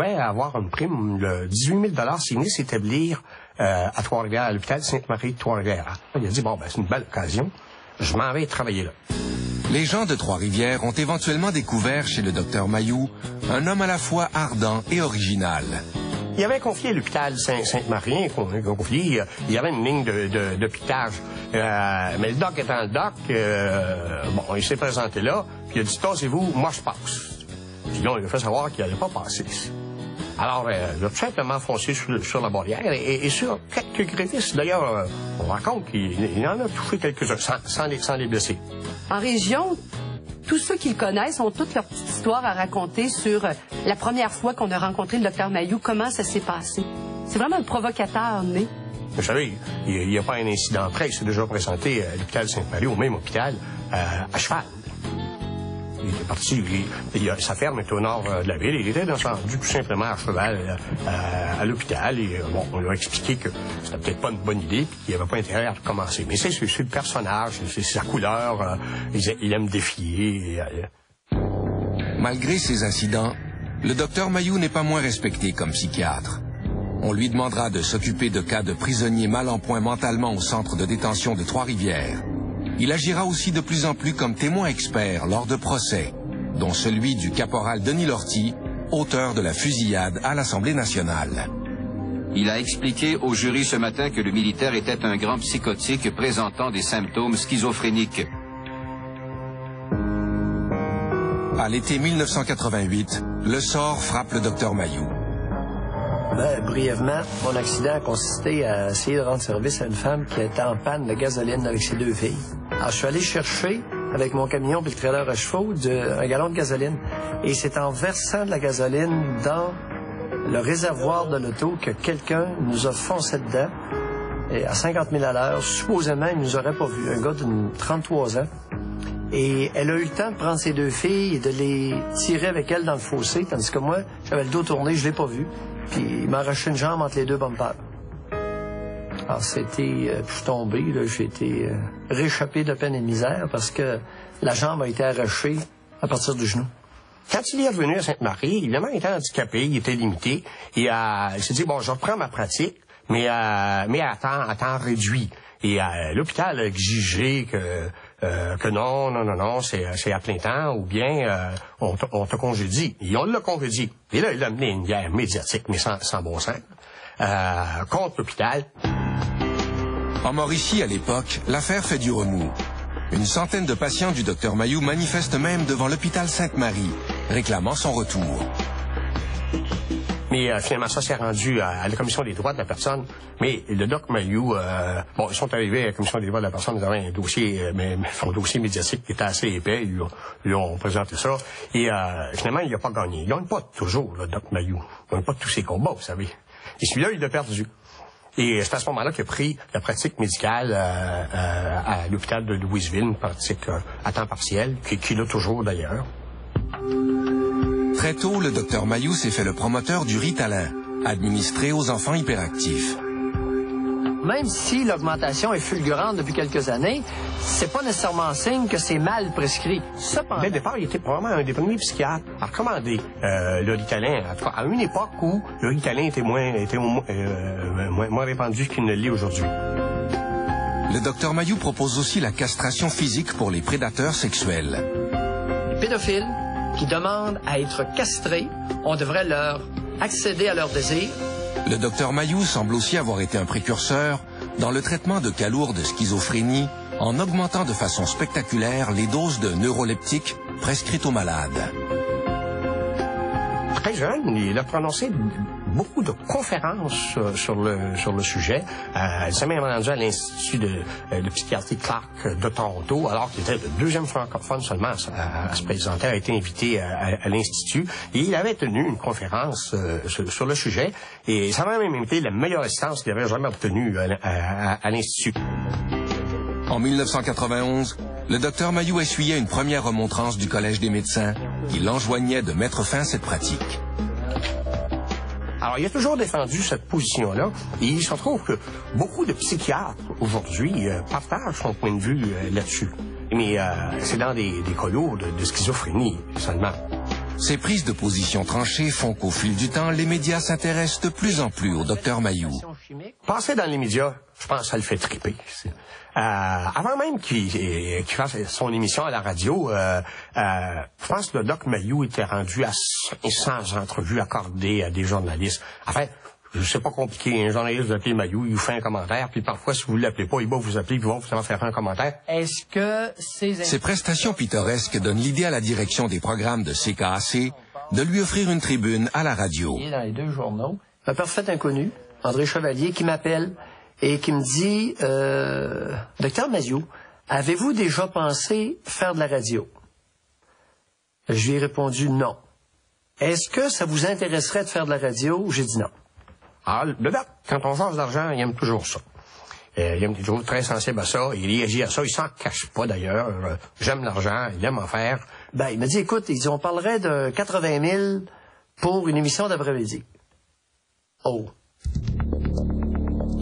pouvait avoir une prime de 18 000 s'il venait s'établir euh, à Trois-Rivières, à l'hôpital Sainte-Marie de Trois-Rivières. Il a dit, bon, ben, c'est une belle occasion. Je m'en vais travailler là. Les gens de Trois-Rivières ont éventuellement découvert chez le docteur Mayou un homme à la fois ardent et original. Il avait confié l'hôpital Sainte-Marie, confié, il y avait une ligne de, piquetage. Euh, mais le doc étant le doc, euh, bon, il s'est présenté là, puis il a dit, tassez-vous, moi je passe. Puis là, il a fait savoir qu'il n'allait pas passer. Alors, euh, a tout simplement foncé sur, la barrière et, sur quelques grévistes. D'ailleurs, euh, on raconte qu'il en a touché quelques-uns sans, sans, les, sans les blesser. En région, tous ceux qui le connaissent ont toute leur petite histoire à raconter sur euh, la première fois qu'on a rencontré le docteur Mayou, comment ça s'est passé. C'est vraiment le provocateur né. Vous savez, il n'y a, pas un incident près. Il s'est déjà présenté à l'hôpital Sainte-Marie, au même hôpital, à cheval. Il était parti, sa ferme était au nord euh, de la ville. Il était descendu tout simplement à cheval euh, à l'hôpital. Et euh, bon, on lui a expliqué que c'était peut-être pas une bonne idée, qu'il n'y avait pas intérêt à recommencer. Mais c'est le personnage, c'est sa couleur. il, aime défier. Malgré ces incidents, le docteur Mayou n'est pas moins respecté comme psychiatre. On lui demandera de s'occuper de cas de prisonniers mal en point mentalement au centre de détention de Trois-Rivières. Il agira aussi de plus en plus comme témoin expert lors de procès, dont celui du caporal Denis Lortie, auteur de la fusillade à l'Assemblée nationale. Il a expliqué au jury ce matin que le militaire était un grand psychotique présentant des symptômes schizophréniques. À l'été 1988, le sort frappe le docteur Mayou. Ben, brièvement, mon accident a consisté à essayer de rendre service à une femme qui était en panne de gasoline avec ses deux filles. Alors, je suis allé chercher, avec mon camion et le trailer à chevaux, un gallon de gasoline. Et c'est en versant de la gasoline dans le réservoir de l'auto que quelqu'un nous a foncé dedans. Et à 50 000 à l'heure, supposément, il nous aurait pas vu. Un gars de 33 ans. Et elle a eu le temps de prendre ses deux filles et de les tirer avec elle dans le fossé, tandis que moi, j'avais le dos tourné, je l'ai pas vu. Puis il m'a arraché une jambe entre les deux bumpers. C'était, euh, je suis tombé, j'ai été euh, réchappé de peine et de misère parce que la jambe a été arrachée à partir du genou. Quand il est revenu à Sainte-Marie, évidemment, il était handicapé, il était limité. Et euh, il s'est dit, bon, je reprends ma pratique, mais, euh, mais à, temps, à temps réduit. Et l'hôpital a exigé que, que non, non, non, non, c'est, à plein temps, ou bien on, te, on te congédie. Et on l'a congédié. Et là, il a mené une guerre médiatique, mais sans bon sens, contre l'hôpital. En Mauricie, à l'époque, l'affaire fait du remous. Une centaine de patients du docteur Mayou manifestent même devant l'hôpital Sainte-Marie, réclamant son retour. Mais euh, finalement, ça s'est rendu à, la Commission des droits de la personne. Mais le doc Mayou, euh, bon, ils sont arrivés à la Commission des droits de la personne, ils avaient un dossier, euh, mais, son dossier médiatique qui était assez épais, ils, lui ont présenté ça. Et finalement, il n'a pas gagné. Il gagne pas toujours, le doc Mayou. Il gagne pas tous ses combats, vous savez. Et celui-là, il a perdu. Et c'est à ce moment-là qu'il a pris la pratique médicale à l'hôpital de Louisville, une pratique à temps partiel, qu'il a toujours d'ailleurs. Très tôt, le docteur Mayou s'est fait le promoteur du Ritalin, administré aux enfants hyperactifs. Même si l'augmentation est fulgurante depuis quelques années, c'est pas nécessairement un signe que c'est mal prescrit. Cependant... Dès départ, il était probablement un des premiers psychiatres à recommander euh, le Ritalin, à une époque où le Ritalin était moins, était euh, moins, moins répandu qu'il ne l'est aujourd'hui. Le docteur Mayou propose aussi la castration physique pour les prédateurs sexuels. Les pédophiles, qui demandent à être castrés, on devrait leur accéder à leur désir. Le docteur Mayou semble aussi avoir été un précurseur dans le traitement de cas lourds de schizophrénie en augmentant de façon spectaculaire les doses de neuroleptiques prescrites aux malades. Très jeune, il a prononcé beaucoup de conférences euh, sur le sur le sujet. Euh, il s'est même rendu à l'Institut de, euh, de, psychiatrie Clark de Toronto, alors qu'il était le deuxième francophone seulement à, se présenter, a été invité à, l'Institut. Et il avait tenu une conférence sur, le sujet. Et ça m'a même été la meilleure instance qu'il avait jamais obtenue à, l'Institut. En 1991, le docteur Mayou essuyait une première remontrance du Collège des médecins qui l'enjoignait de mettre fin à cette pratique. Alors, il a toujours défendu cette position-là, et il se trouve que beaucoup de psychiatres aujourd'hui euh, partagent son point de vue euh, là-dessus. Mais euh, c'est dans des, des cas de, de schizophrénie seulement. Ces prises de position tranchées font qu'au fil du temps, les médias s'intéressent de plus en plus au docteur Mayou. Passer dans les médias, je pense que ça le fait triper. Euh, avant même qu'il euh, qu'il fasse son émission à la radio, euh, euh, je pense que le doc Mayou était rendu à 500 entrevues accordées à des journalistes. Enfin, je sais pas compliqué. Un journaliste vous appelle Mayou, il vous fait un commentaire, puis parfois, si vous l'appelez pas, il va vous appeler, puis il va vous faire un commentaire. Est-ce que ces... Ces prestations pittoresques donnent l'idée à la direction des programmes de CKAC de lui offrir une tribune à la radio. Dans les deux journaux, un parfait inconnu, André Chevalier, qui m'appelle et qui me dit, euh, Docteur Mayou, avez-vous déjà pensé faire de la radio? Je lui ai répondu non. Est-ce que ça vous intéresserait de faire de la radio? J'ai dit non. Ah, le doc, quand on change d'argent, il aime toujours ça. Euh, il est toujours très sensible à ça. Il réagit à ça. Il s'en cache pas d'ailleurs. Euh, J'aime l'argent. Il aime en faire. Ben, il m'a dit, écoute, ils on parlerait de 80 000 pour une émission d'après-midi. Oh.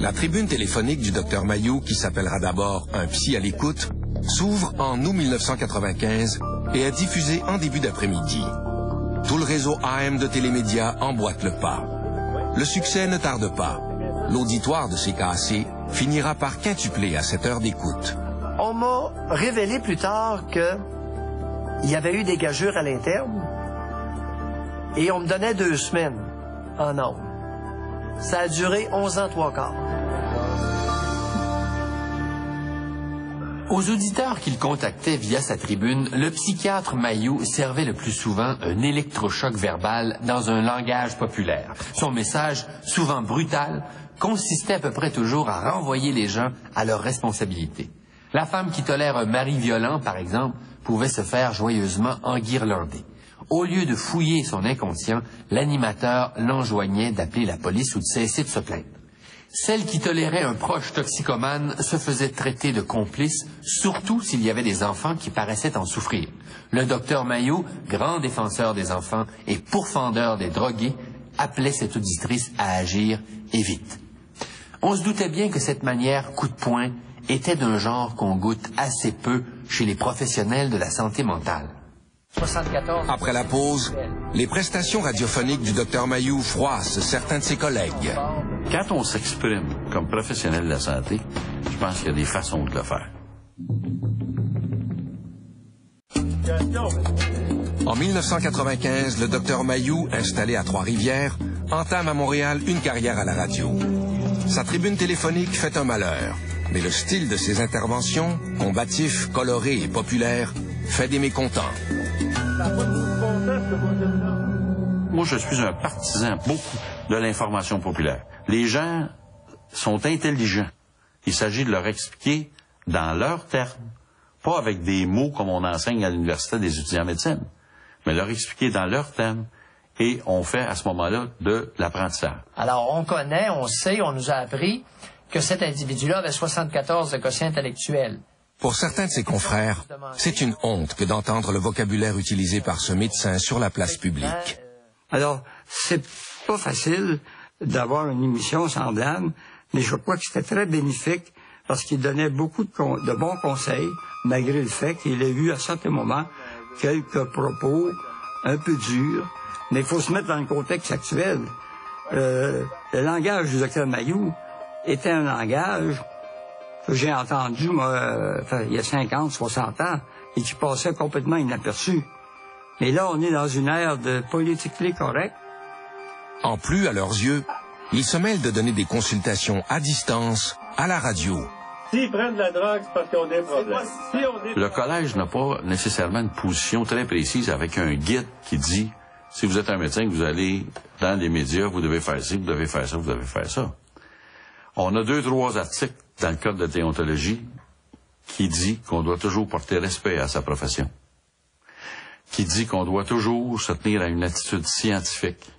La tribune téléphonique du docteur Mayou, qui s'appellera d'abord Un psy à l'écoute, s'ouvre en août 1995 et est diffusée en début d'après-midi. Tout le réseau AM de télémédias emboîte le pas. Le succès ne tarde pas. L'auditoire de CKAC finira par quintupler à cette heure d'écoute. On m'a révélé plus tard que il y avait eu des gageures à l'interne et on me donnait deux semaines en nombre. Ça a duré 11 ans, trois quarts. Aux auditeurs qu'il contactait via sa tribune, le psychiatre Mayou servait le plus souvent un électrochoc verbal dans un langage populaire. Son message, souvent brutal, consistait à peu près toujours à renvoyer les gens à leurs responsabilités. La femme qui tolère un mari violent, par exemple, pouvait se faire joyeusement enguirlander. Au lieu de fouiller son inconscient, l'animateur l'enjoignait d'appeler la police ou de cesser de se plaindre. Celle qui tolérait un proche toxicomane se faisait traiter de complice, surtout s'il y avait des enfants qui paraissaient en souffrir. Le docteur Maillot, grand défenseur des enfants et pourfendeur des drogués, appelait cette auditrice à agir et vite. On se doutait bien que cette manière coup de poing était d'un genre qu'on goûte assez peu chez les professionnels de la santé mentale. 74. Après la pause, les prestations radiophoniques du docteur Mayou froissent certains de ses collègues. Quand on s'exprime comme professionnel de la santé, je pense qu'il y a des façons de le faire. En 1995, le docteur Mayou, installé à Trois-Rivières, entame à Montréal une carrière à la radio. Sa tribune téléphonique fait un malheur, mais le style de ses interventions, combatif, coloré et populaire, fait des mécontents. Moi, je suis un partisan beaucoup de l'information populaire. Les gens sont intelligents. Il s'agit de leur expliquer dans leurs termes, pas avec des mots comme on enseigne à l'université des étudiants en médecine, mais leur expliquer dans leurs thèmes et on fait à ce moment-là de l'apprentissage. Alors, on connaît, on sait, on nous a appris que cet individu-là avait 74 de quotient intellectuel. Pour certains de ses confrères, c'est une honte que d'entendre le vocabulaire utilisé par ce médecin sur la place publique. Alors, c'est pas facile d'avoir une émission semblable, mais je crois que c'était très bénéfique parce qu'il donnait beaucoup de, bons conseils, malgré le fait qu'il a eu à certains moments quelques propos un peu durs. Mais il faut se mettre dans le contexte actuel. Euh, le langage du docteur Mayou était un langage j'ai entendu, moi, euh, il y a 50, 60 ans, et qui passait complètement inaperçu. Mais là, on est dans une ère de politically correct. En plus, à leurs yeux, ils se mêlent de donner des consultations à distance à la radio. S'ils prennent de la drogue, c'est parce qu'ils ont des problèmes. Si on est... Le collège n'a pas nécessairement une position très précise avec un guide qui dit si vous êtes un médecin, que vous allez dans les médias, vous devez faire ci, vous devez faire ça, vous devez faire ça. On a deux, trois articles dans le code de déontologie qui dit qu'on doit toujours porter respect à sa profession, qui dit qu'on doit toujours se tenir à une attitude scientifique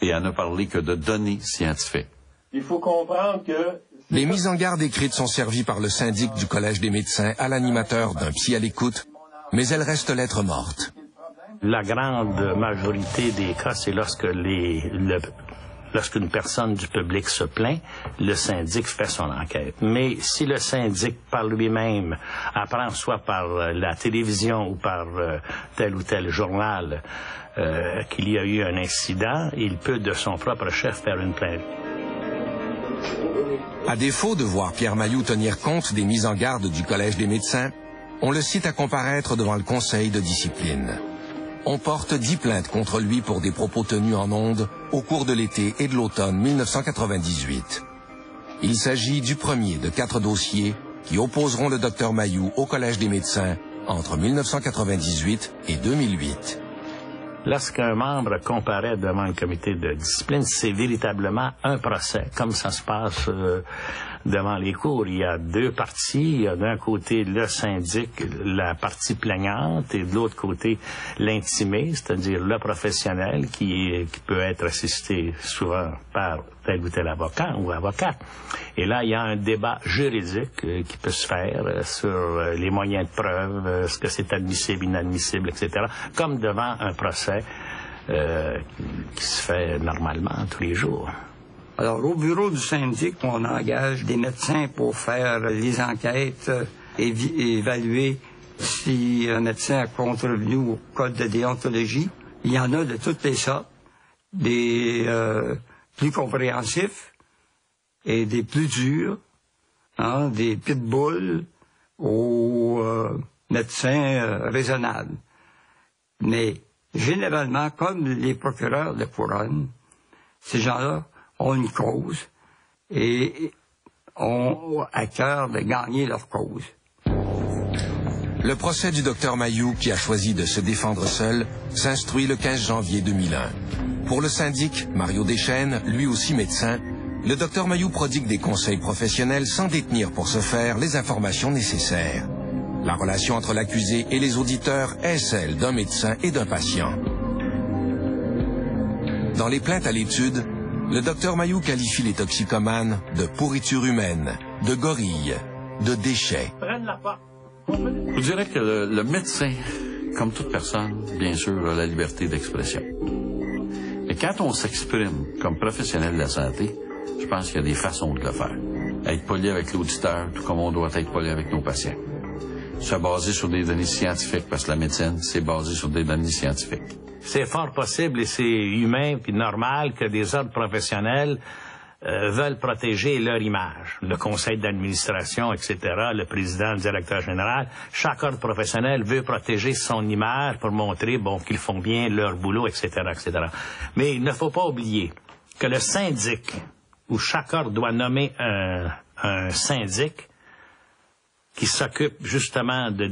et à ne parler que de données scientifiques. Il faut comprendre que... Les mises en garde écrites sont servies par le syndic du Collège des médecins à l'animateur d'un psy à l'écoute, mais elles restent lettres mortes. La grande majorité des cas, c'est lorsque les, le, lorsqu'une personne du public se plaint, le syndic fait son enquête. Mais si le syndic par lui-même apprend soit par euh, la télévision ou par euh, tel ou tel journal euh, qu'il y a eu un incident, il peut de son propre chef faire une plainte. À défaut de voir Pierre Mailloux tenir compte des mises en garde du Collège des médecins, on le cite à comparaître devant le Conseil de discipline. On porte dix plaintes contre lui pour des propos tenus en ondes au cours de l'été et de l'automne 1998. Il s'agit du premier de quatre dossiers qui opposeront le docteur Mayou au Collège des médecins entre 1998 et 2008. Lorsqu'un membre comparaît devant un comité de discipline, c'est véritablement un procès, comme ça se passe euh, devant les cours. Il y a deux parties. Il y a d'un côté le syndic, la partie plaignante, et de l'autre côté l'intimé, c'est-à-dire le professionnel qui, qui peut être assisté souvent par tel ou tel avocat ou avocate. Et là, il y a un débat juridique euh, qui peut se faire euh, sur euh, les moyens de preuve, ce que c'est admissible, inadmissible, etc., comme devant un procès qui se fait normalement tous les jours. Alors, au bureau du syndic, on engage des médecins pour faire les enquêtes, évi- évaluer si un médecin a contrevenu au code de déontologie. Il y en a de toutes les sortes, des euh, plus compréhensifs et des plus durs, hein, des pitbulls aux euh, médecins euh, raisonnables. Mais généralement, comme les procureurs de couronne, ces gens-là ont une cause et ont à cœur de gagner leur cause. Le procès du docteur Mayou, qui a choisi de se défendre seul, s'instruit le 15 janvier 2001. Pour le syndic, Mario Deschênes, lui aussi médecin, le docteur Mayou prodigue des conseils professionnels sans détenir pour ce faire les informations nécessaires. La relation entre l'accusé et les auditeurs est celle d'un médecin et d'un patient. Dans les plaintes à l'étude, le docteur Mayou qualifie les toxicomanes de pourriture humaine, de gorilles, de déchets. Je vous dirais que le, le médecin, comme toute personne, bien sûr, a la liberté d'expression. Mais quand on s'exprime comme professionnel de la santé, je pense qu'il y a des façons de le faire. Être poli avec l'auditeur, tout comme on doit être poli avec nos patients. Se baser sur des données scientifiques, parce que la médecine, c'est basé sur des données scientifiques. C'est fort possible et c'est humain puis normal que des ordres professionnels euh, veulent protéger leur image. Le conseil d'administration, etc., le président, le directeur général, chaque ordre professionnel veut protéger son image pour montrer bon qu'ils font bien leur boulot, etc., etc. Mais il ne faut pas oublier que le syndic, où chaque ordre doit nommer un, un syndic, qui s'occupe justement de,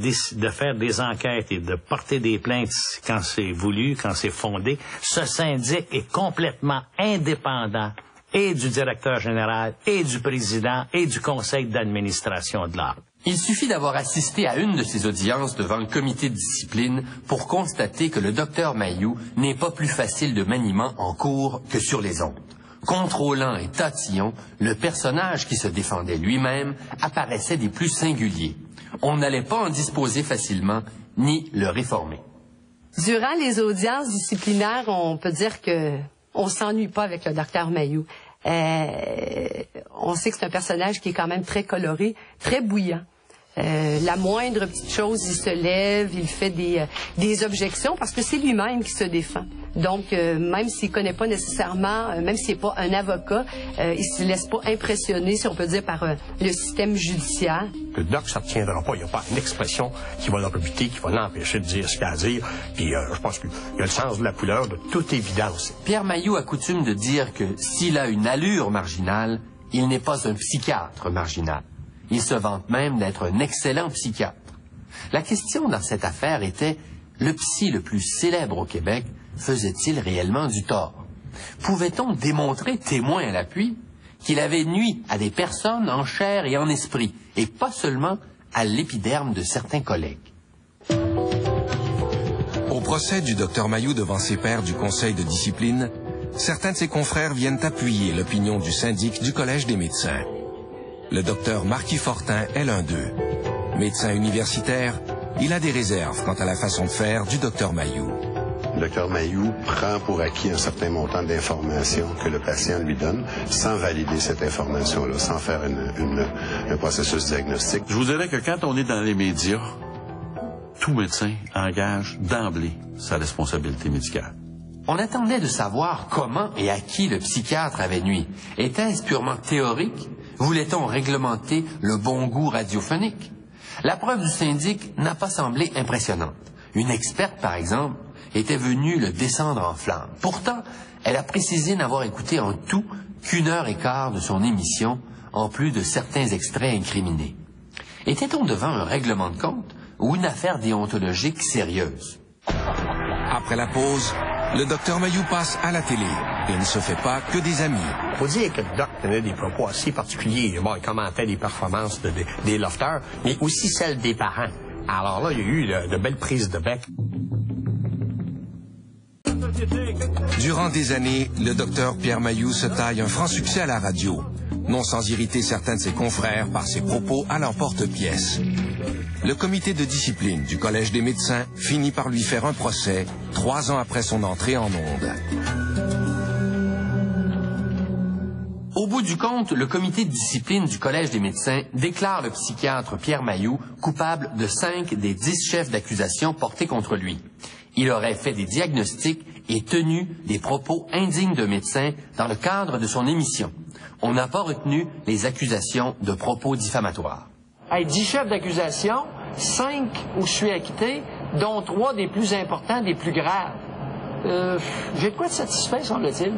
faire des enquêtes et de porter des plaintes quand c'est voulu, quand c'est fondé, ce syndic est complètement indépendant et du directeur général, et du président, et du conseil d'administration de l'ordre. Il suffit d'avoir assisté à une de ces audiences devant le comité de discipline pour constater que le docteur Mayou n'est pas plus facile de maniement en cours que sur les ondes. Contrôlant et tatillon, le personnage qui se défendait lui-même apparaissait des plus singuliers. On n'allait pas en disposer facilement, ni le réformer. Durant les audiences disciplinaires, on peut dire que on s'ennuie pas avec le docteur Mayou. Euh, on sait que c'est un personnage qui est quand même très coloré, très bouillant. Euh, la moindre petite chose, il se lève, il fait des, euh, des objections parce que c'est lui-même qui se défend. Donc, euh, même s'il connaît pas nécessairement, euh, même s'il n'est pas un avocat, euh, il se laisse pas impressionner, si on peut dire, par euh, le système judiciaire. Le doc, ça ne tiendra pas. Il n'y a pas une expression qui va le rebuter, qui va l'empêcher de dire ce qu'il a à dire. Puis euh, je pense qu'il y a le sens de la couleur de toute évidence. Pierre Mailloux a coutume de dire que s'il a une allure marginale, il n'est pas un psychiatre marginal. Il se vante même d'être un excellent psychiatre. La question dans cette affaire était, le psy le plus célèbre au Québec faisait-il réellement du tort? Pouvait-on démontrer, témoin à l'appui, qu'il avait nui à des personnes en chair et en esprit, et pas seulement à l'épiderme de certains collègues? Au procès du docteur Mayou devant ses pairs du conseil de discipline, certains de ses confrères viennent appuyer l'opinion du syndic du Collège des médecins. Le docteur Marquis Fortin est l'un d'eux. Médecin universitaire, il a des réserves quant à la façon de faire du docteur Mayou. Le docteur Mayou prend pour acquis un certain montant d'informations que le patient lui donne sans valider cette information-là, sans faire un processus diagnostique. Je vous dirais que quand on est dans les médias, tout médecin engage d'emblée sa responsabilité médicale. On attendait de savoir comment et à qui le psychiatre avait nuit. Était-ce purement théorique? Voulait-on réglementer le bon goût radiophonique? La preuve du syndic n'a pas semblé impressionnante. Une experte, par exemple, était venue le descendre en flammes. Pourtant, elle a précisé n'avoir écouté en tout qu'une heure et quart de son émission, en plus de certains extraits incriminés. Était-on devant un règlement de compte ou une affaire déontologique sérieuse? Après la pause, le docteur Mayou passe à la télé et ne se fait pas que des amis. Faut dire que le doc tenait des propos assez particuliers. Bon, il commentait les performances des lofters, mais aussi celles des parents. Alors là, il y a eu de, belles prises de bec. Durant des années, le docteur Pierre Mayou se taille un franc succès à la radio, non sans irriter certains de ses confrères par ses propos à l'emporte-pièce. Le comité de discipline du Collège des médecins finit par lui faire un procès trois ans après son entrée en onde. Au bout du compte, le comité de discipline du Collège des médecins déclare le psychiatre Pierre Mailloux coupable de cinq des dix chefs d'accusation portés contre lui. Il aurait fait des diagnostics et tenu des propos indignes de médecins dans le cadre de son émission. On n'a pas retenu les accusations de propos diffamatoires. Hey, dix chefs d'accusation, cinq où je suis acquitté, dont trois des plus importants, des plus graves. Euh, j'ai de quoi être satisfait, semble-t-il.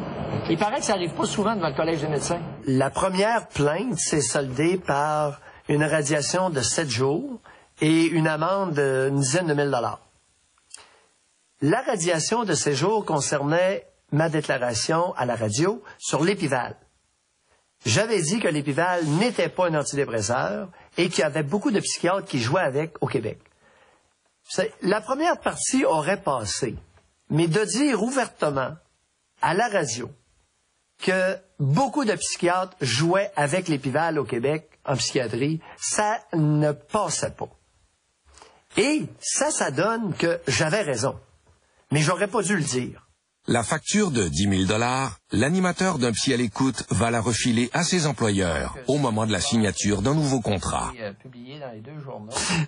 Il paraît que ça n'arrive pas souvent devant le Collège des médecins. La première plainte s'est soldée par une radiation de sept jours et une amende d'une dizaine de mille dollars. La radiation de ces jours concernait ma déclaration à la radio sur l'épival. J'avais dit que l'épival n'était pas un antidépresseur et qu'il y avait beaucoup de psychiatres qui jouaient avec au Québec. La première partie aurait passé, mais de dire ouvertement à la radio que beaucoup de psychiatres jouaient avec l'épival au Québec en psychiatrie, ça ne passait pas. Et ça, ça donne que j'avais raison. Mais j'aurais pas dû le dire. La facture de 10 000 dollars, l'animateur d'un psy à l'écoute va la refiler à ses employeurs au moment de la signature d'un nouveau contrat.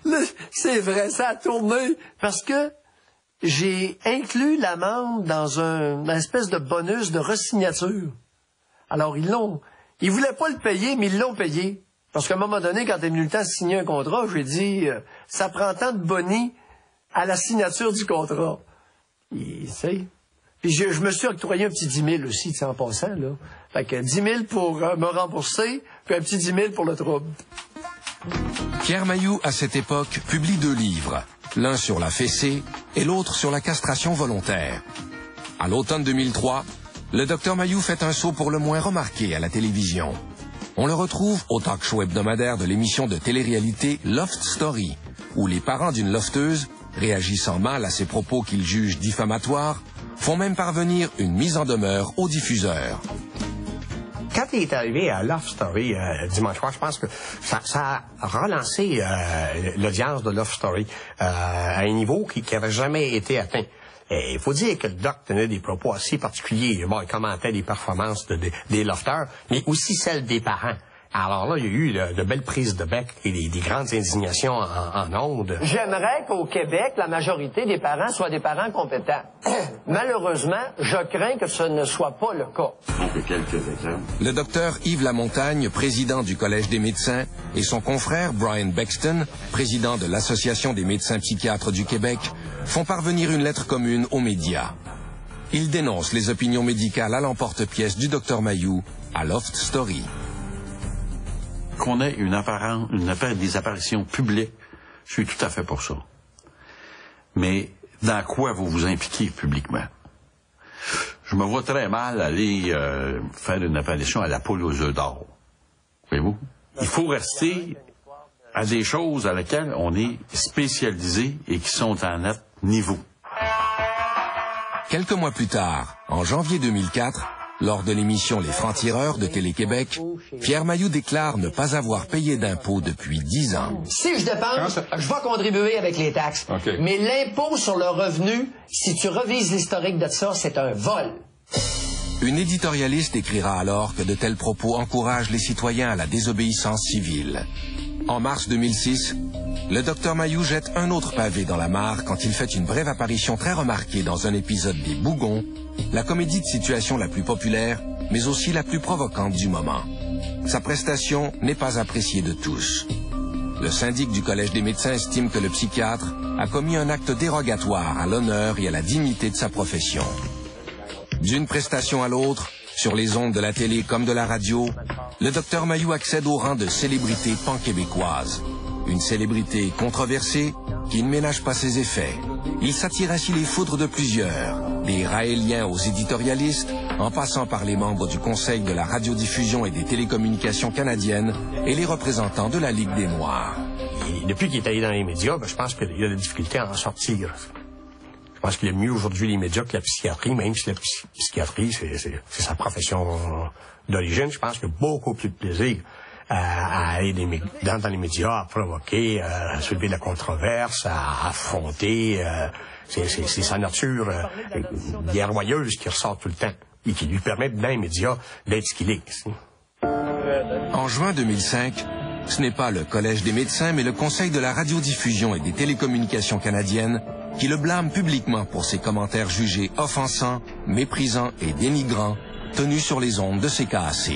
C'est vrai, ça a tourné parce que j'ai inclus l'amende dans un, une espèce de bonus de resignature. Alors, ils l'ont. Ils voulaient pas le payer, mais ils l'ont payé. Parce qu'à un moment donné, quand est venu le temps de signer un contrat, je lui ai dit, euh, ça prend tant de boni à la signature du contrat. Il, sait. Puis je, me suis octroyé un petit 10 000 aussi, en passant, là. Fait que 10 000 pour euh, me rembourser, puis un petit 10 000 pour le trouble. Pierre Mayou, à cette époque, publie deux livres l'un sur la fessée et l'autre sur la castration volontaire. À l'automne 2003, le docteur Mayou fait un saut pour le moins remarqué à la télévision. On le retrouve au talk show hebdomadaire de l'émission de télé-réalité Loft Story, où les parents d'une lofteuse, réagissant mal à ses propos qu'ils jugent diffamatoires, font même parvenir une mise en demeure au diffuseur quand il est arrivé à Love Story euh, dimanche soir, je pense que ça, a relancé euh, l'audience de Love Story euh, à un niveau qui n'avait jamais été atteint. Il faut dire que le doc tenait des propos assez particuliers. Bon, il commentait les performances des lofters, mais aussi celles des parents. Alors là, il y a eu de, belles prises de bec et des, grandes indignations en, ondes. J'aimerais qu'au Québec, la majorité des parents soient des parents compétents. Malheureusement, je crains que ce ne soit pas le cas. Le docteur Yves Lamontagne, président du Collège des médecins, et son confrère Brian Bexton, président de l'Association des médecins psychiatres du Québec, font parvenir une lettre commune aux médias. Ils dénoncent les opinions médicales à l'emporte-pièce du docteur Mayou à Loft Story qu'on ait une apparence, une, des apparitions publiques, je suis tout à fait pour ça. Mais dans quoi vous vous impliquez publiquement? Je me vois très mal aller euh, faire une apparition à la poule aux œufs d'or. Voyez-vous? Il faut rester à des choses à lesquelles on est spécialisé et qui sont à notre niveau. Quelques mois plus tard, en janvier 2004, Lors de l'émission Les Francs-Tireurs de Télé-Québec, Pierre Mailloux déclare ne pas avoir payé d'impôts depuis dix ans. Si je dépense, je vais contribuer avec les taxes. Mais l'impôt sur le revenu, si tu revises l'historique de ça, c'est un vol. Une éditorialiste écrira alors que de tels propos encouragent les citoyens à la désobéissance civile. En mars 2006, le docteur Mayou jette un autre pavé dans la mare quand il fait une brève apparition très remarquée dans un épisode des Bougons, la comédie de situation la plus populaire, mais aussi la plus provocante du moment. Sa prestation n'est pas appréciée de tous. Le syndic du Collège des médecins estime que le psychiatre a commis un acte dérogatoire à l'honneur et à la dignité de sa profession. D'une prestation à l'autre, sur les ondes de la télé comme de la radio, le docteur Mayou accède au rang de célébrité pan-québécoise. Une célébrité controversée qui ne ménage pas ses effets. Il s'attire ainsi les foudres de plusieurs, des raéliens aux éditorialistes, en passant par les membres du Conseil de la radiodiffusion et des télécommunications canadiennes et les représentants de la Ligue des Noirs. Depuis qu'il est allé dans les médias, ben, je pense qu'il a des difficultés à en sortir. Pense qu'il est mieux aujourd'hui les médias que la psychiatrie, même si la psychiatrie, c'est sa profession d'origine. Je pense qu'il a beaucoup plus de plaisir à, aller dans, les médias, à provoquer, à soulever de la controverse, à affronter. Euh, c'est sa nature euh, guerroyeuse qui ressort tout le temps et qui lui permet dans les médias d'être ce qu'il est. En juin 2005, ce n'est pas le Collège des médecins, mais le Conseil de la radiodiffusion et des télécommunications canadiennes qui le blâme publiquement pour ses commentaires jugés offensants, méprisants et dénigrants tenus sur les ondes de CKAC.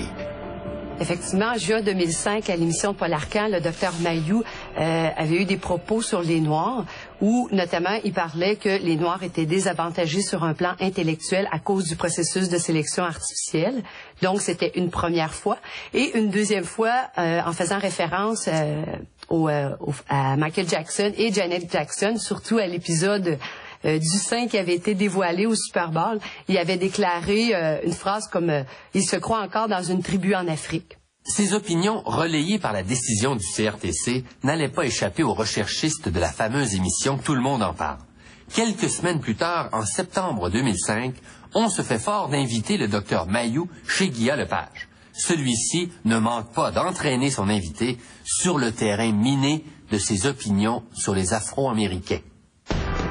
Effectivement, en juin 2005, à l'émission Paul le docteur Mayou euh, avait eu des propos sur les Noirs, où notamment il parlait que les Noirs étaient désavantagés sur un plan intellectuel à cause du processus de sélection artificielle. Donc, c'était une première fois. Et une deuxième fois, euh, en faisant référence euh, au, à Michael Jackson et Janet Jackson, surtout à l'épisode du sein qui avait été dévoilé au Super Bowl, il avait déclaré une phrase comme Il se croit encore dans une tribu en Afrique. Ces opinions, relayées par la décision du CRTC, n'allaient pas échapper aux recherchistes de la fameuse émission Tout le monde en parle. Quelques semaines plus tard, en septembre 2005, on se fait fort d'inviter le docteur Mayou chez Guillaume Lepage. Celui-ci ne manque pas d'entraîner son invité sur le terrain miné de ses opinions sur les Afro-Américains.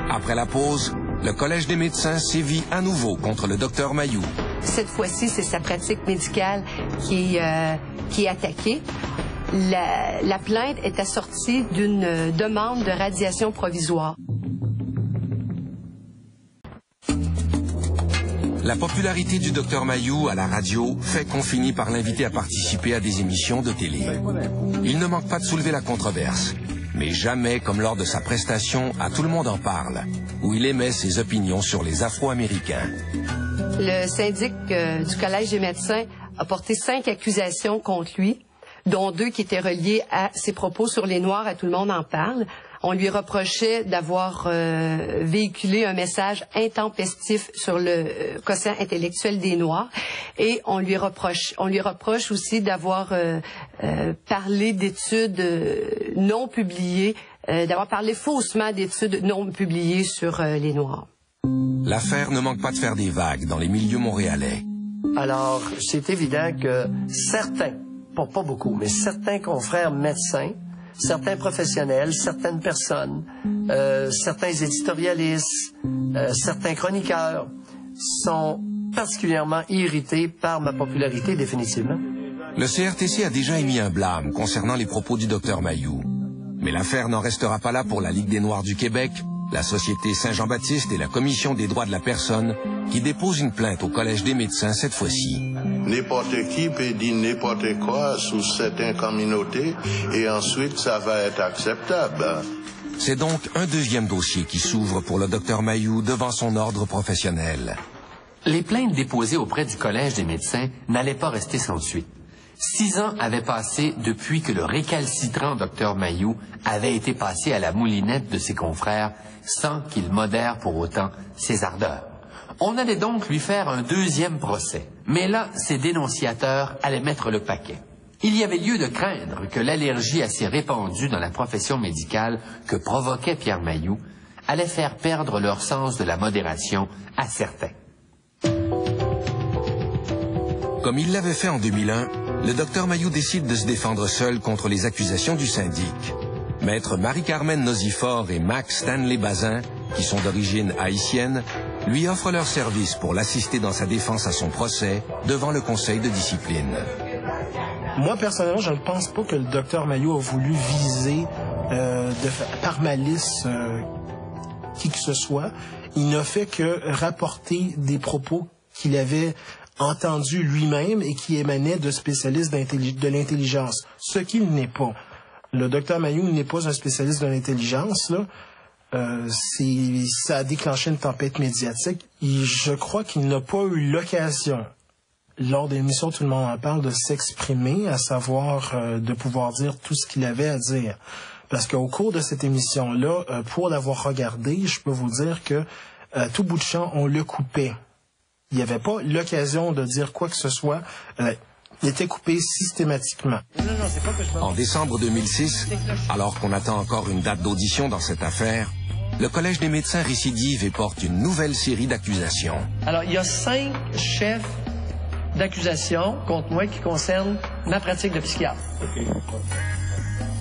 Après la pause, le Collège des médecins sévit à nouveau contre le docteur Mayou. Cette fois-ci, c'est sa pratique médicale qui, euh, qui est attaquée. La, la plainte est assortie d'une demande de radiation provisoire. La popularité du docteur Mayou à la radio fait qu'on finit par l'inviter à participer à des émissions de télé. Il ne manque pas de soulever la controverse, mais jamais comme lors de sa prestation à Tout le monde en parle, où il émet ses opinions sur les Afro-Américains. Le syndic euh, du Collège des médecins a porté cinq accusations contre lui, dont deux qui étaient reliées à ses propos sur les Noirs, à Tout le monde en parle. On lui reprochait d'avoir euh, véhiculé un message intempestif sur le euh, quotient intellectuel des Noirs et on lui reproche, on lui reproche aussi d'avoir euh, parlé d'études non publiées, d'avoir parlé faussement d'études non publiées sur les Noirs. L'affaire ne manque pas de faire des vagues dans les milieux montréalais. Alors, c'est évident que certains, pas, pas beaucoup, mais certains confrères médecins certains professionnels, certaines personnes, euh, certains éditorialistes, euh, certains chroniqueurs sont particulièrement irrités par ma popularité définitivement. Le CRTC a déjà émis un blâme concernant les propos du docteur Mayou. Mais l'affaire n'en restera pas là pour la Ligue des Noirs du Québec, la Société Saint-Jean-Baptiste et la Commission des droits de la personne qui déposent une plainte au Collège des médecins cette fois-ci. N'importe qui peut dire n'importe quoi sous certaines communautés et ensuite ça va être acceptable. C'est donc un deuxième dossier qui s'ouvre pour le docteur Mayou devant son ordre professionnel. Les plaintes déposées auprès du Collège des médecins n'allaient pas rester sans suite. Six ans avaient passé depuis que le récalcitrant docteur Mayou avait été passé à la moulinette de ses confrères sans qu'il modère pour autant ses ardeurs. On allait donc lui faire un deuxième procès. Mais là, ses dénonciateurs allaient mettre le paquet. Il y avait lieu de craindre que l'allergie assez répandue dans la profession médicale que provoquait Pierre Mayou allait faire perdre leur sens de la modération à certains. Comme il l'avait fait en 2001, le docteur Mayou décide de se défendre seul contre les accusations du syndic. Maître Marie-Carmen Nosifort et Max Stanley Bazin, qui sont d'origine haïtienne, lui offrent leur service pour l'assister dans sa défense à son procès devant le conseil de discipline. Moi, personnellement, je ne pense pas que le docteur Maillot a voulu viser euh, par malice euh, qui que ce soit. Il n'a fait que rapporter des propos qu'il avait entendus lui-même et qui émanaient de spécialistes de l'intelligence, ce qu'il n'est pas. Le docteur Maillot n'est pas un spécialiste de l'intelligence. Euh, ça a déclenché une tempête médiatique. Je crois qu'il n'a pas eu l'occasion lors des émissions Tout le monde en parle de s'exprimer, à savoir euh, de pouvoir dire tout ce qu'il avait à dire. Parce qu'au cours de cette émission-là, euh, pour l'avoir regardé, je peux vous dire que euh, tout bout de champ, on le coupait. Il n'y avait pas l'occasion de dire quoi que ce soit. il était coupé systématiquement. En décembre 2006, alors qu'on attend encore une date d'audition dans cette affaire, le Collège des médecins récidive et porte une nouvelle série d'accusations. Alors, il y a cinq chefs d'accusations contre moi qui concernent ma pratique de psychiatre.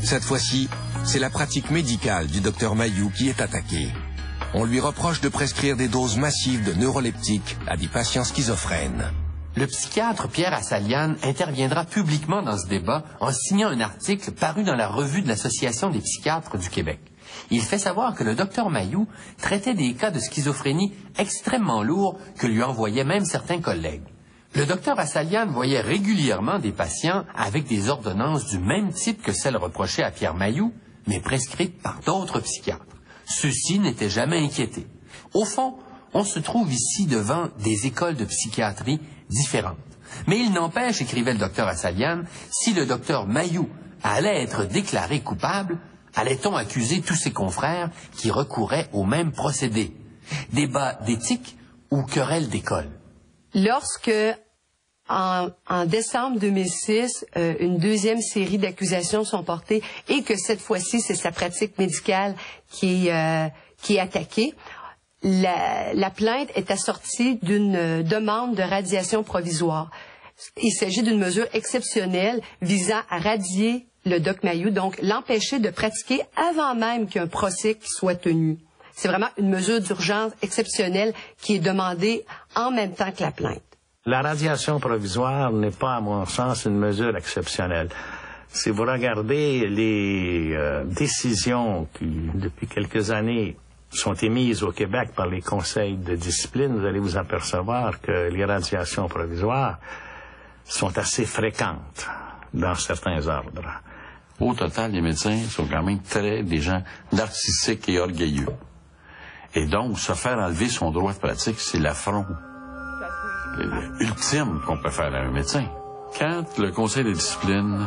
Cette fois-ci, c'est la pratique médicale du docteur Mayou qui est attaquée. On lui reproche de prescrire des doses massives de neuroleptiques à des patients schizophrènes. Le psychiatre Pierre Assalian interviendra publiquement dans ce débat en signant un article paru dans la revue de l'Association des psychiatres du Québec. Il fait savoir que le docteur Mayou traitait des cas de schizophrénie extrêmement lourds que lui envoyaient même certains collègues. Le docteur Assalian voyait régulièrement des patients avec des ordonnances du même type que celles reprochées à Pierre Mayou, mais prescrites par d'autres psychiatres. Ceux-ci n'étaient jamais inquiétés. Au fond, on se trouve ici devant des écoles de psychiatrie différentes. Mais il n'empêche, écrivait le docteur Assalian, si le docteur Mayou allait être déclaré coupable, allait-on accuser tous ses confrères qui recouraient au même procédé? Débat d'éthique ou querelle d'école? Lorsque en, décembre 2006, euh, une deuxième série d'accusations sont portées et que cette fois-ci, c'est sa pratique médicale qui, euh, qui est attaquée. La, la plainte est assortie d'une demande de radiation provisoire. Il s'agit d'une mesure exceptionnelle visant à radier le doc Mayou, donc l'empêcher de pratiquer avant même qu'un procès soit tenu. C'est vraiment une mesure d'urgence exceptionnelle qui est demandée en même temps que la plainte. La radiation provisoire n'est pas, à mon sens, une mesure exceptionnelle. Si vous regardez les euh, décisions qui, depuis quelques années, sont émises au Québec par les conseils de discipline, vous allez vous apercevoir que les radiations provisoires sont assez fréquentes dans certains ordres. Au total, les médecins sont quand même très des gens narcissiques et orgueilleux. Et donc, se faire enlever son droit de pratique, c'est l'affront ultime qu'on peut faire à un médecin. Quand le conseil de discipline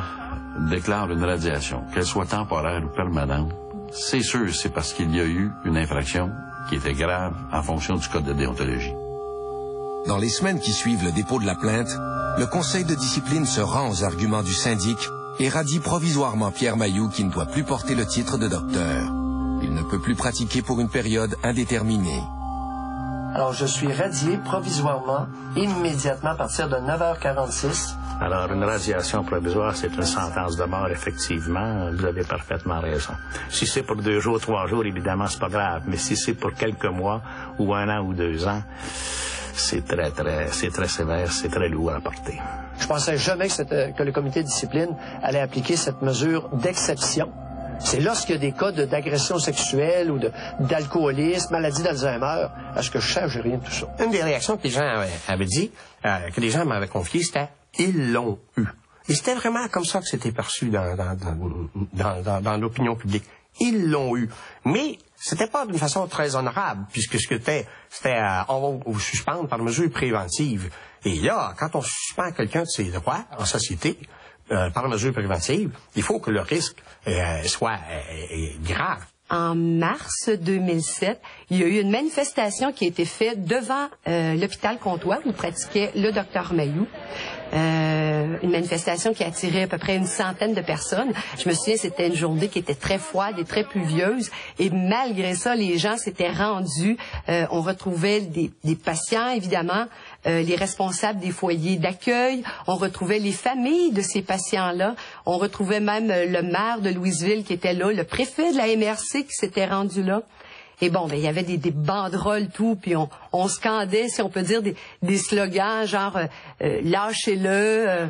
déclare une radiation, qu'elle soit temporaire ou permanente, c'est sûr, c'est parce qu'il y a eu une infraction qui était grave en fonction du code de déontologie. Dans les semaines qui suivent le dépôt de la plainte, le conseil de discipline se rend aux arguments du syndic et radie provisoirement Pierre Mayou qui ne doit plus porter le titre de docteur. Il ne peut plus pratiquer pour une période indéterminée. Alors, je suis radié provisoirement, immédiatement à partir de 9h46. Alors, une radiation provisoire, c'est une sentence de mort, effectivement. Vous avez parfaitement raison. Si c'est pour deux jours, trois jours, évidemment, c'est pas grave. Mais si c'est pour quelques mois, ou un an, ou deux ans, c'est très, très, c'est très sévère, c'est très lourd à porter. Je pensais jamais que, que le comité de discipline allait appliquer cette mesure d'exception c'est lorsqu'il y a des cas d'agression sexuelle ou d'alcoolisme, maladie d'Alzheimer. À ce que je sais, j'ai rien de tout ça. Une des réactions que les gens avaient, dit, euh, que les gens m'avaient confié, c'était « ils l'ont eu ». Et c'était vraiment comme ça que c'était perçu dans, l'opinion publique. Ils l'ont eu. Mais c'était pas d'une façon très honorable, puisque ce que c'était, c'était euh, on va vous suspendre par mesure préventive. Et là, quand on suspend quelqu'un de ses droits en société, euh, par mesure préventive, il faut que le risque euh, soit euh, grave. En mars 2007, il y a eu une manifestation qui a été faite devant l'hôpital Comtois où pratiquait le docteur Mayou. euh, une manifestation qui a attiré à peu près une centaine de personnes. Je me souviens, c'était une journée qui était très froide et très pluvieuse. Et malgré ça, les gens s'étaient rendus. Euh, on retrouvait des, des patients, évidemment, euh, les responsables des foyers d'accueil. On retrouvait les familles de ces patients-là. On retrouvait même euh, le maire de Louisville qui était là, le préfet de la MRC qui s'était rendu là. Et bon, ben, il y avait des, des banderoles, tout, puis on, scandait, si on peut dire, des, slogans genre euh, euh, lâchez-le,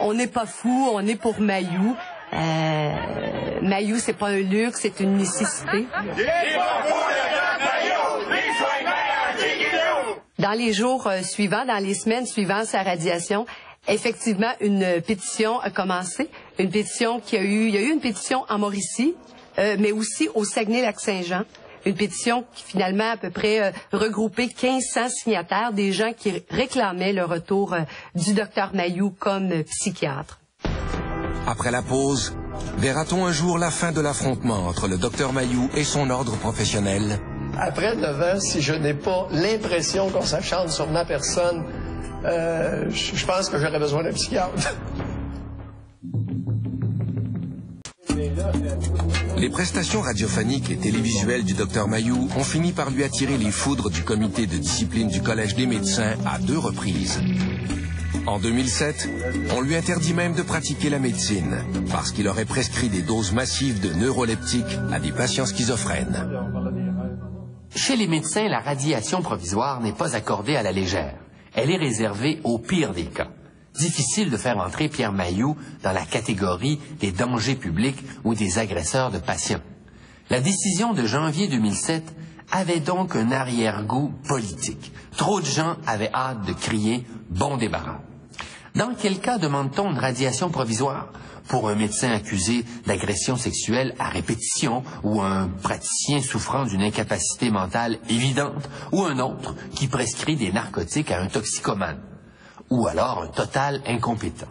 on n'est pas fou, on est pour Mayou. Mayou, c'est pas un luxe, c'est une nécessité. Dans les jours euh, suivants, dans les semaines suivant sa radiation, effectivement, une pétition a commencé. Une pétition qui a eu, il y a eu une pétition en Mauricie, euh, mais aussi au Saguenay-Lac-Saint-Jean. Une pétition qui finalement à peu près euh, regroupé 1500 signataires, des gens qui réclamaient le retour euh, du docteur Mayou comme psychiatre. Après la pause, verra-t-on un jour la fin de l'affrontement entre le docteur Mayou et son ordre professionnel? Après 9 ans, si je n'ai pas l'impression qu'on s'acharne sur ma personne, euh, je pense que j'aurais besoin d'un psychiatre. Les prestations radiophoniques et télévisuelles du docteur Mayou ont fini par lui attirer les foudres du comité de discipline du Collège des médecins à deux reprises. En 2007, on lui interdit même de pratiquer la médecine parce qu'il aurait prescrit des doses massives de neuroleptiques à des patients schizophrènes. Chez les médecins, la radiation provisoire n'est pas accordée à la légère. Elle est réservée au pire des cas. Difficile de faire entrer Pierre Mailloux dans la catégorie des dangers publics ou des agresseurs de patients. La décision de janvier 2007 avait donc un arrière-goût politique. Trop de gens avaient hâte de crier bon débarras. Dans quel cas demande-t-on une radiation provisoire pour un médecin accusé d'agression sexuelle à répétition ou un praticien souffrant d'une incapacité mentale évidente ou un autre qui prescrit des narcotiques à un toxicomane ou alors un total incompétent?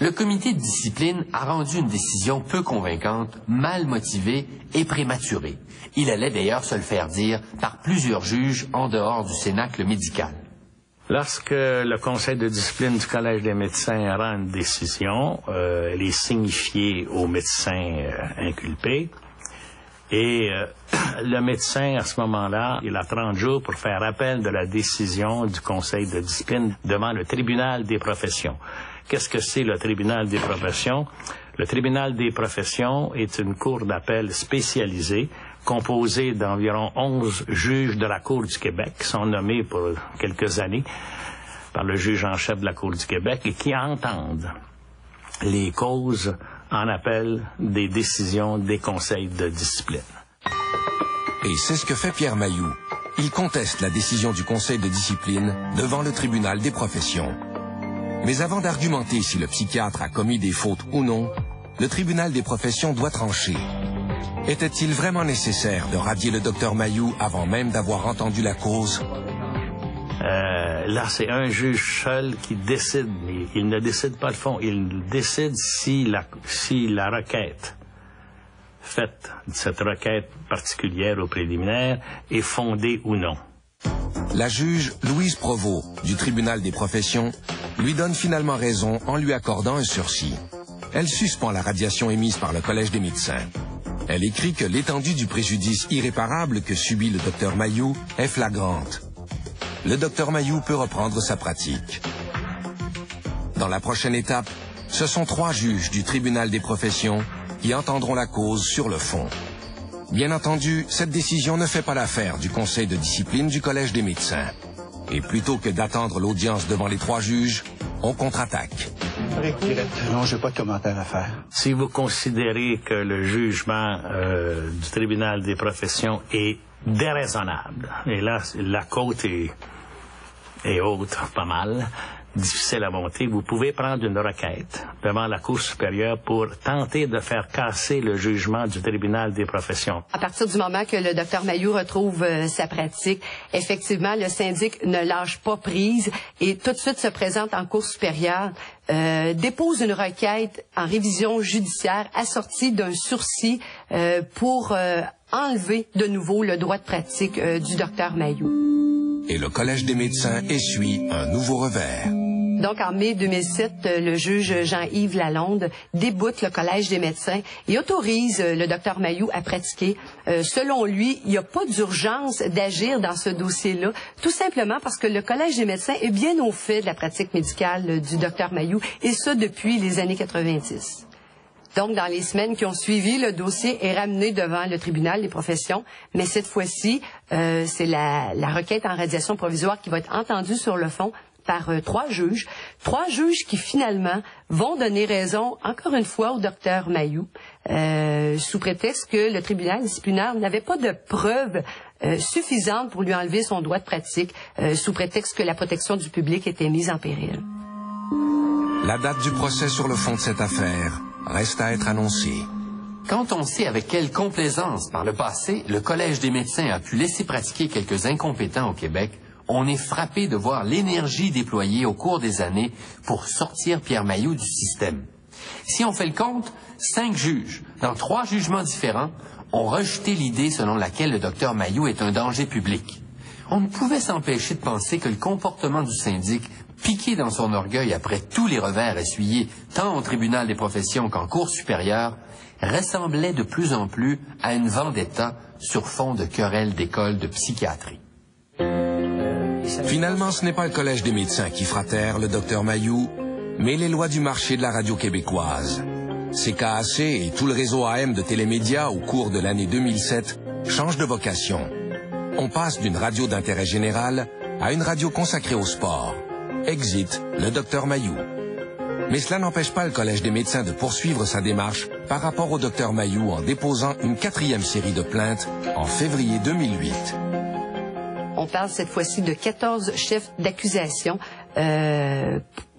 Le comité de discipline a rendu une décision peu convaincante, mal motivée et prématurée. Il allait d'ailleurs se le faire dire par plusieurs juges en dehors du cénacle médical. Lorsque le conseil de discipline du Collège des médecins rend une décision, euh, elle est signifiée aux médecins euh, inculpés. Et euh, le médecin, à ce moment-là, il a 30 jours pour faire appel de la décision du conseil de discipline devant le tribunal des professions. Qu'est-ce que c'est le tribunal des professions? Le tribunal des professions est une cour d'appel spécialisée composée d'environ 11 juges de la Cour du Québec qui sont nommés pour quelques années par le juge en chef de la Cour du Québec et qui entendent les causes en appel des décisions des conseils de discipline. Et c'est ce que fait Pierre Mailloux. Il conteste la décision du conseil de discipline devant le tribunal des professions. Mais avant d'argumenter si le psychiatre a commis des fautes ou non, le tribunal des professions doit trancher. Était-il vraiment nécessaire de radier le docteur Mayou avant même d'avoir entendu la cause? Euh, là, c'est un juge seul qui décide, mais il ne décide pas le fond. Il décide si la, si la requête faite, cette requête particulière au préliminaire, est fondée ou non. La juge Louise Provost du tribunal des professions lui donne finalement raison en lui accordant un sursis. Elle suspend la radiation émise par le Collège des médecins. Elle écrit que l'étendue du préjudice irréparable que subit le docteur Mayou est flagrante. Le docteur Mayou peut reprendre sa pratique. Dans la prochaine étape, ce sont trois juges du tribunal des professions qui entendront la cause sur le fond. Bien entendu, cette décision ne fait pas l'affaire du conseil de discipline du Collège des médecins. Et plutôt que d'attendre l'audience devant les trois juges, on contre-attaque. Non, j'ai pas de commentaire à faire. Si vous considérez que le jugement euh, du tribunal des professions est déraisonnable, et là, la côte est, est haute pas mal, difficile à monter, vous pouvez prendre une requête devant la Cour supérieure pour tenter de faire casser le jugement du tribunal des professions. À partir du moment que le docteur Mayou retrouve euh, sa pratique, effectivement, le syndic ne lâche pas prise et tout de suite se présente en cour supérieure, euh, dépose une requête en révision judiciaire assortie d'un sursis euh, pour enlever de nouveau le droit de pratique du docteur Mayou. Et le Collège des médecins essuie un nouveau revers. Donc, en mai 2007, euh, le juge Jean-Yves Lalonde déboute le Collège des médecins et autorise euh, le docteur Mayou à pratiquer. Euh, selon lui, il n'y a pas d'urgence d'agir dans ce dossier-là, tout simplement parce que le Collège des médecins est bien au fait de la pratique médicale du docteur Mayou, et ça depuis les années 90. Donc, dans les semaines qui ont suivi, le dossier est ramené devant le tribunal des professions, mais cette fois-ci, euh, c'est la, requête en radiation provisoire qui va être entendue sur le fond par euh, trois juges, trois juges qui finalement vont donner raison, encore une fois, au docteur Mayou, euh, sous prétexte que le tribunal disciplinaire n'avait pas de preuves suffisantes pour lui enlever son droit de pratique, sous prétexte que la protection du public était mise en péril. La date du procès sur le fond de cette affaire reste à être annoncée. Quand on sait avec quelle complaisance, par le passé, le Collège des médecins a pu laisser pratiquer quelques incompétents au Québec, on est frappé de voir l'énergie déployée au cours des années pour sortir Pierre Mailloux du système. Si on fait le compte, cinq juges, dans trois jugements différents, ont rejeté l'idée selon laquelle le docteur Mailloux est un danger public. On ne pouvait s'empêcher de penser que le comportement du syndic, piqué dans son orgueil après tous les revers essuyés, tant au tribunal des professions qu'en cour supérieure, ressemblait de plus en plus à une vendetta sur fond de querelles d'école de psychiatrie. Finalement, ce n'est pas le Collège des médecins qui fera taire le docteur Mayou, mais les lois du marché de la radio québécoise. CKAC et tout le réseau AM de télémédias au cours de l'année 2007 changent de vocation. On passe d'une radio d'intérêt général à une radio consacrée au sport. Exit le docteur Mayou. Mais cela n'empêche pas le Collège des médecins de poursuivre sa démarche par rapport au docteur Mayou en déposant une quatrième série de plaintes en février 2008. On parle cette fois-ci de 14 chefs d'accusation euh,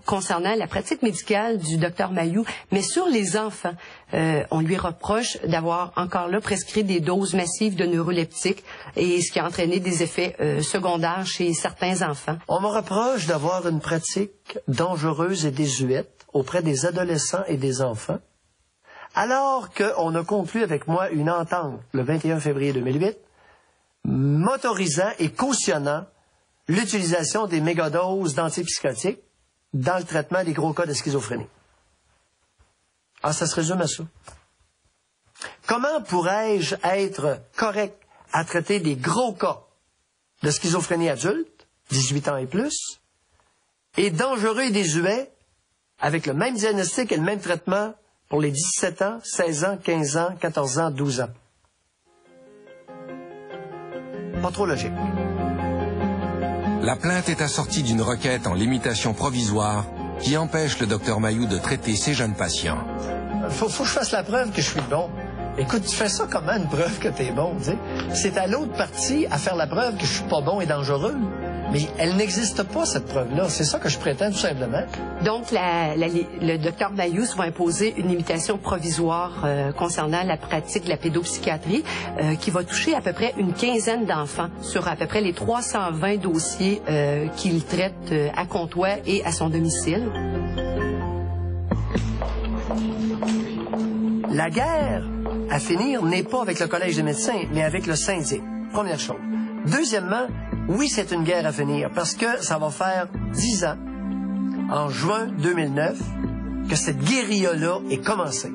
concernant la pratique médicale du docteur Mayou, mais sur les enfants, euh, on lui reproche d'avoir encore là prescrit des doses massives de neuroleptiques et ce qui a entraîné des effets euh, secondaires chez certains enfants. On me reproche d'avoir une pratique dangereuse et désuète auprès des adolescents et des enfants, alors qu'on a conclu avec moi une entente le 21 février 2008 m'autorisant et cautionnant l'utilisation des mégadoses d'antipsychotiques dans le traitement des gros cas de schizophrénie. Ah, ça se résume à ça. Comment pourrais-je être correct à traiter des gros cas de schizophrénie adulte, 18 ans et plus, et dangereux et désuet avec le même diagnostic et le même traitement pour les 17 ans, 16 ans, 15 ans, 14 ans, 12 ans? Pas trop logique. La plainte est assortie d'une requête en limitation provisoire qui empêche le docteur Mayou de traiter ses jeunes patients. Faut, faut que je fasse la preuve que je suis bon. Écoute, tu fais ça comment une preuve que tu es bon, tu sais? C'est à l'autre partie à faire la preuve que je suis pas bon et dangereux. Mais elle n'existe pas, cette preuve-là. C'est ça que je prétends, tout simplement. Donc, la, la, le docteur Mayous va imposer une limitation provisoire euh, concernant la pratique de la pédopsychiatrie euh, qui va toucher à peu près une quinzaine d'enfants sur à peu près les 320 dossiers euh, qu'il traite à Comtois et à son domicile. La guerre à finir n'est pas avec le Collège des médecins, mais avec le syndic. Première chose. Deuxièmement, oui, c'est une guerre à finir parce que ça va faire dix ans, en juin 2009, que cette guérilla-là est commencée.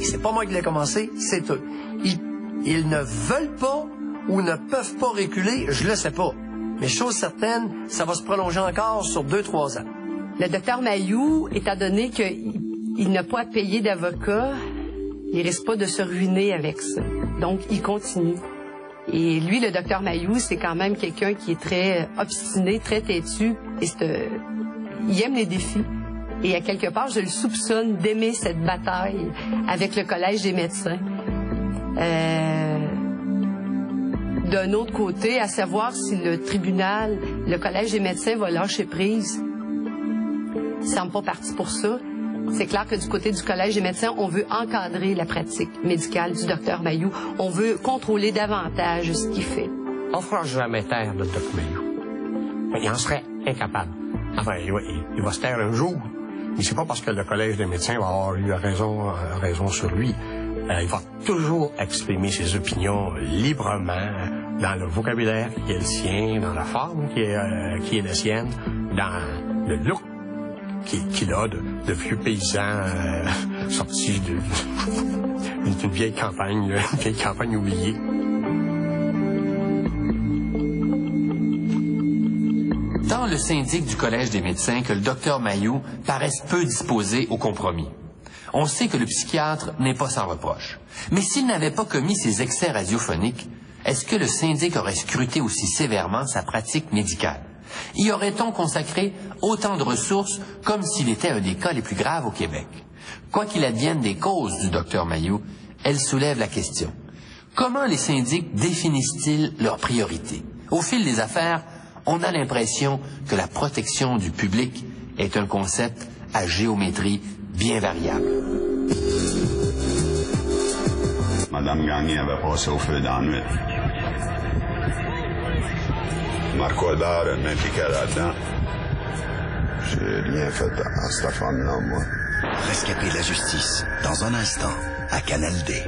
Et c'est pas moi qui l'ai commencé, c'est eux. Ils, ils ne veulent pas ou ne peuvent pas reculer, je le sais pas. Mais chose certaine, ça va se prolonger encore sur deux, trois ans. Le docteur Mayou, étant donné qu'il il, n'a pas à payer d'avocat, il risque pas de se ruiner avec ça. Donc, il continue. Et lui, le docteur Mayou, c'est quand même quelqu'un qui est très obstiné, très têtu. C'est, il aime les défis. Et à quelque part, je le soupçonne d'aimer cette bataille avec le Collège des médecins. Euh, D'un autre côté, à savoir si le tribunal, le Collège des médecins va lâcher prise, il semble pas parti pour ça. C'est clair que du côté du Collège des médecins, on veut encadrer la pratique médicale du docteur Mayou. On veut contrôler davantage ce qu'il fait. On fera jamais taire le docteur Mayou. Il en serait incapable. Enfin, il va, va se taire un jour. Mais c'est pas parce que le Collège des médecins va avoir eu raison, euh, raison sur lui. Euh, il va toujours exprimer ses opinions librement, dans le vocabulaire qui est le sien, dans la forme qui est, euh, qui est la sienne, dans le look qu'il a de, vieux paysans euh, sortis d'une vieille campagne, une vieille campagne oubliée. Tant le syndic du Collège des médecins que le docteur Mayou paraissent peu disposés au compromis. On sait que le psychiatre n'est pas sans reproche. Mais s'il n'avait pas commis ces excès radiophoniques, est-ce que le syndic aurait scruté aussi sévèrement sa pratique médicale? Y aurait-on consacré autant de ressources comme s'il était un des cas les plus graves au Québec? Quoi qu'il advienne des causes du docteur Mayou, elle soulève la question. Comment les syndics définissent-ils leurs priorités? Au fil des affaires, on a l'impression que la protection du public est un concept à géométrie bien variable. Marco Aldar m'impliquait là-dedans. J'ai rien fait à cette femme-là, moi. Rescapé de la justice, dans un instant, à Canal D.